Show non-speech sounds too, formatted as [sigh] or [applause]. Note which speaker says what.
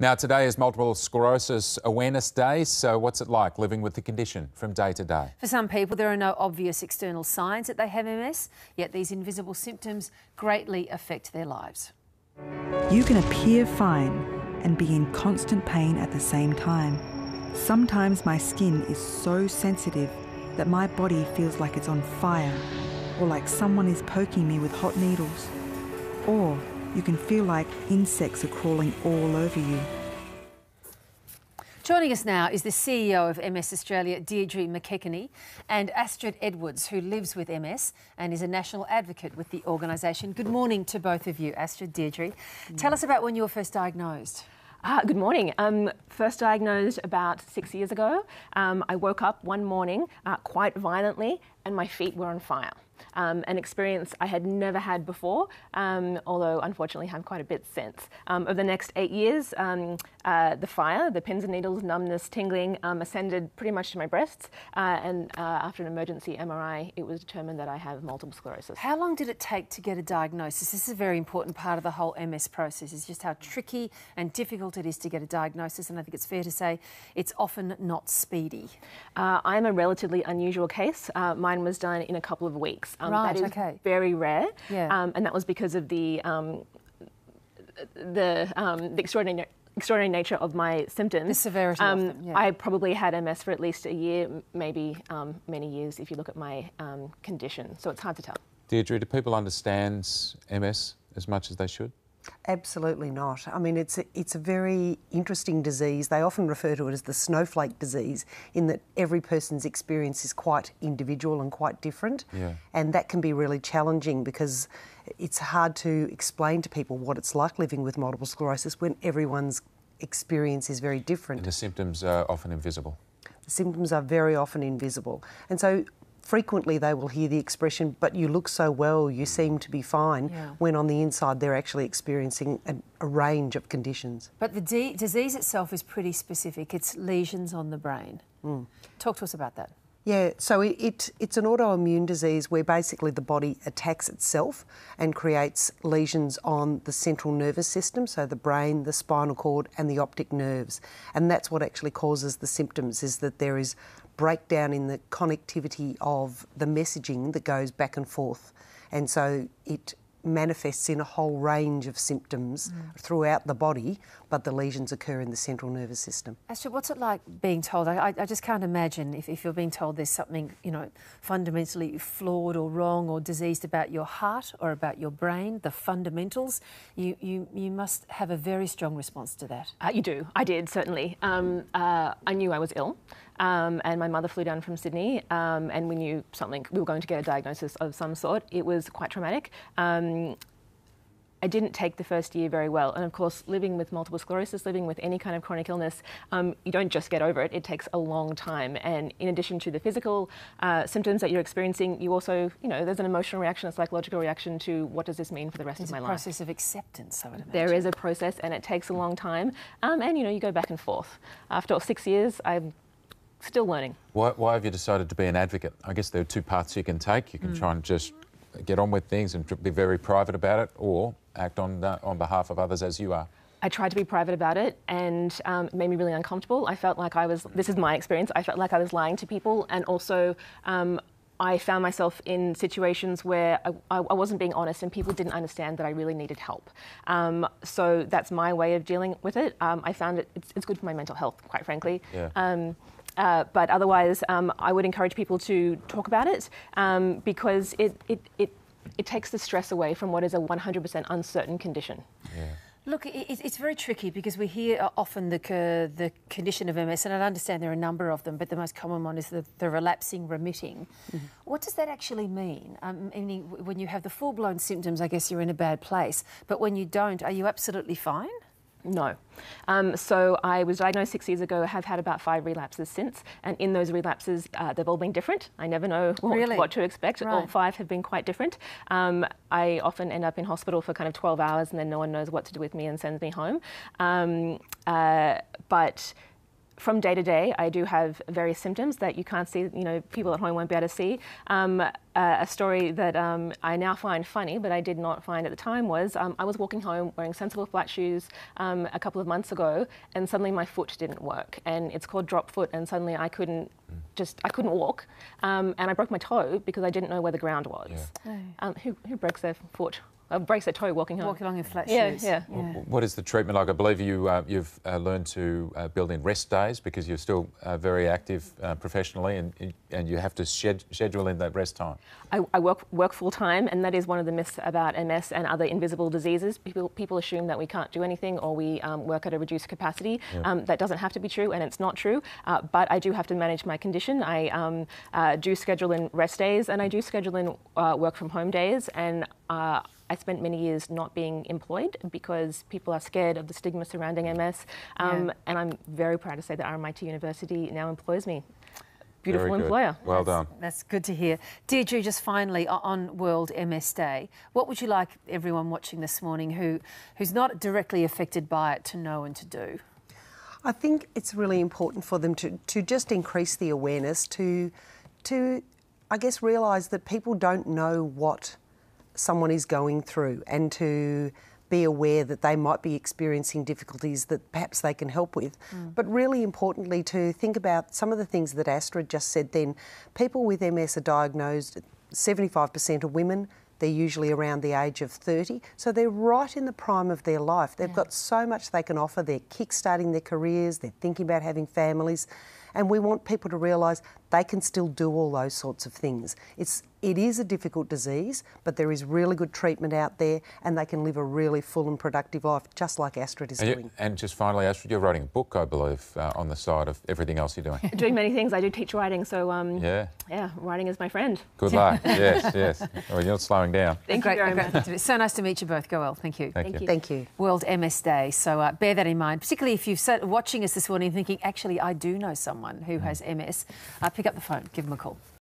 Speaker 1: Now, today is Multiple Sclerosis Awareness Day, so what's it like living with the condition from day to day?
Speaker 2: For some people, there are no obvious external signs that they have MS, yet these invisible symptoms greatly affect their lives.
Speaker 3: You can appear fine and be in constant pain at the same time. Sometimes my skin is so sensitive that my body feels like it's on fire, or like someone is poking me with hot needles. Or you can feel like insects are crawling all over you.
Speaker 2: Joining us now is the CEO of MS Australia, Deidre Mackechnie, and Astrid Edwards, who lives with MS and is a national advocate with the organisation. Good morning to both of you, Astrid, Deidre. Tell us about when you were first diagnosed.
Speaker 4: Uh, good morning. Um, first diagnosed about six years ago. Um, I woke up one morning uh, quite violently and my feet were on fire um, an experience I had never had before, um, although unfortunately have quite a bit since. Um, over the next eight years, um, uh, the fire, the pins and needles, numbness, tingling um, ascended pretty much to my breasts, uh, and uh, after an emergency MRI, it was determined that I have multiple sclerosis.
Speaker 2: How long did it take to get a diagnosis? This is a very important part of the whole MS process, is just how tricky and difficult it is to get a diagnosis, and I think it's fair to say it's often not speedy.
Speaker 4: Uh, I'm a relatively unusual case. Uh, mine was done in a couple of weeks.
Speaker 2: Um, right,
Speaker 4: that is
Speaker 2: okay.
Speaker 4: very rare.
Speaker 2: Yeah.
Speaker 4: Um, and that was because of the um, the, um, the extraordinary extraordinary nature of my symptoms.
Speaker 2: The severity um, of them, yeah.
Speaker 4: I probably had MS for at least a year, maybe um, many years if you look at my um, condition. So it's hard to tell.
Speaker 1: Deidre, do people understand MS as much as they should?
Speaker 5: Absolutely not. I mean, it's a, it's a very interesting disease. They often refer to it as the snowflake disease, in that every person's experience is quite individual and quite different.
Speaker 1: Yeah.
Speaker 5: And that can be really challenging because it's hard to explain to people what it's like living with multiple sclerosis when everyone's experience is very different.
Speaker 1: And the symptoms are often invisible.
Speaker 5: The symptoms are very often invisible. And so frequently they will hear the expression, but you look so well, you seem to be fine, yeah. when on the inside they're actually experiencing a, a range of conditions.
Speaker 2: But the disease itself is pretty specific. It's lesions on the brain. Mm. Talk to us about that.
Speaker 5: Yeah, so it, it, it's an autoimmune disease where basically the body attacks itself and creates lesions on the central nervous system, so the brain, the spinal cord, and the optic nerves. And that's what actually causes the symptoms, is that there is breakdown in the connectivity of the messaging that goes back and forth. And so it manifests in a whole range of symptoms mm. throughout the body, but the lesions occur in the central nervous system.
Speaker 2: Astrid, what's it like being told? I, I just can't imagine if, if, you're being told there's something, you know, fundamentally flawed or wrong or diseased about your heart or about your brain, the fundamentals. You, you, you must have a very strong response to that.
Speaker 4: Uh, you do. I did, certainly. Um, uh, I knew I was ill. Um, and my mother flew down from Sydney, um, and we knew something. We were going to get a diagnosis of some sort. It was quite traumatic. Um, I didn't take the first year very well. And of course, living with multiple sclerosis, living with any kind of chronic illness, um, you don't just get over it. It takes a long time. And in addition to the physical uh, symptoms that you're experiencing, you also, you know, there's an emotional reaction, a psychological reaction to what does this mean for the rest
Speaker 2: there's
Speaker 4: of my
Speaker 2: life. There's a process of acceptance, I would imagine.
Speaker 4: There is a process, and it takes a long time. Um, and, you know, you go back and forth. After six years, I'm still learning.
Speaker 1: Why, why, have you decided to be an advocate? I guess there are two paths you can take. You can mm. try and just get on with things and be very private about it, or act on uh, on behalf of others as you are.
Speaker 4: I tried to be private about it and um, it made me really uncomfortable. I felt like I was, this is my experience, I felt like I was lying to people and also um, I found myself in situations where I, I, wasn't being honest and people didn't understand that I really needed help. Um, so that's my way of dealing with it. Um, I found it, it's, it's, good for my mental health, quite frankly.
Speaker 1: Yeah.
Speaker 4: Um, uh, but otherwise, um, I would encourage people to talk about it um, because it, it, it, it, takes the stress away from what is a 100% uncertain condition.
Speaker 1: Yeah.
Speaker 2: Look, it's very tricky because we hear often the, the condition of MS, and I understand there are a number of them, but the most common one is the, the relapsing remitting. Mm -hmm. What does that actually mean? Um, meaning, when you have the full blown symptoms, I guess you're in a bad place, but when you don't, are you absolutely fine?
Speaker 4: No. Um, so I was diagnosed six years ago, have had about five relapses since, and in those relapses, uh, they've all been different. I never know what,
Speaker 2: really?
Speaker 4: what to expect.
Speaker 2: Right.
Speaker 4: All five have been quite different. Um, I often end up in hospital for kind of 12 hours, and then no one knows what to do with me and sends me home. Um, uh, but from day to day, I do have various symptoms that you can't see. You know, people at home won't be able to see. Um, uh, a story that um, I now find funny, but I did not find at the time was um, I was walking home wearing sensible flat shoes um, a couple of months ago, and suddenly my foot didn't work, and it's called drop foot, and suddenly I couldn't just I couldn't walk, um, and I broke my toe because I didn't know where the ground was.
Speaker 1: Yeah.
Speaker 4: Um, who who breaks their foot? Uh, breaks their toe walking home.
Speaker 2: Walk along in flat
Speaker 4: Yeah,
Speaker 2: shoes.
Speaker 4: yeah.
Speaker 1: Wh- What is the treatment like? I believe you, uh, you've uh, learned to uh, build in rest days because you're still uh, very active uh, professionally and, and you have to sched- schedule in that rest time.
Speaker 4: I, I work work full time, and that is one of the myths about MS and other invisible diseases. People people assume that we can't do anything or we um, work at a reduced capacity. Um, that doesn't have to be true, and it's not true. Uh, but I do have to manage my condition. I um, uh, do schedule in rest days, and I do schedule in uh, work from home days, and. Uh, I spent many years not being employed because people are scared of the stigma surrounding MS, um,
Speaker 2: Yeah.
Speaker 4: and I'm very proud to say that RMIT University now employs me. Beautiful employer.
Speaker 1: Well done.
Speaker 2: That's good to hear. Deidre, just finally on World MS Day, what would you like everyone watching this morning who, who's not directly affected by it to know and to do?
Speaker 5: I think it's really important for them to, to just increase the awareness, to, to, I guess, realise that people don't know what someone is going through and to be aware that they might be experiencing difficulties that perhaps they can help with. Mm. But really importantly, to think about some of the things that Astrid just said then. People with MS are diagnosed, 75% of women, they're usually around the age of 30. So they're right in the prime of their life. They've got so much they can offer. They're kickstarting their careers, they're thinking about having families. And we want people to realise they can still do all those sorts of things. It's, it is a difficult disease, but there is really good treatment out there and they can live a really full and productive life, just like Astrid is
Speaker 1: And, you-
Speaker 5: doing.
Speaker 1: and just finally, Astrid, you're writing a book, I believe, uh, on the side of everything else you're doing. [laughs]
Speaker 4: doing many things. I do teach writing, so um,
Speaker 1: yeah.
Speaker 4: yeah, writing is my friend.
Speaker 1: Good [laughs] luck. yes, yes. Well, you're not slowing down.
Speaker 4: Thank
Speaker 2: great,
Speaker 4: you very much.
Speaker 2: to So nice to meet you both. Go well. Thank you.
Speaker 1: Thank,
Speaker 4: Thank
Speaker 1: you.
Speaker 4: you.
Speaker 5: Thank you.
Speaker 2: World MS Day. So uh, bear that in mind, particularly if you're watching us this morning thinking, actually, I do know someone who has MS. Uh, pick up the phone, give them a call.